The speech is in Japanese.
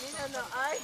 みんなの愛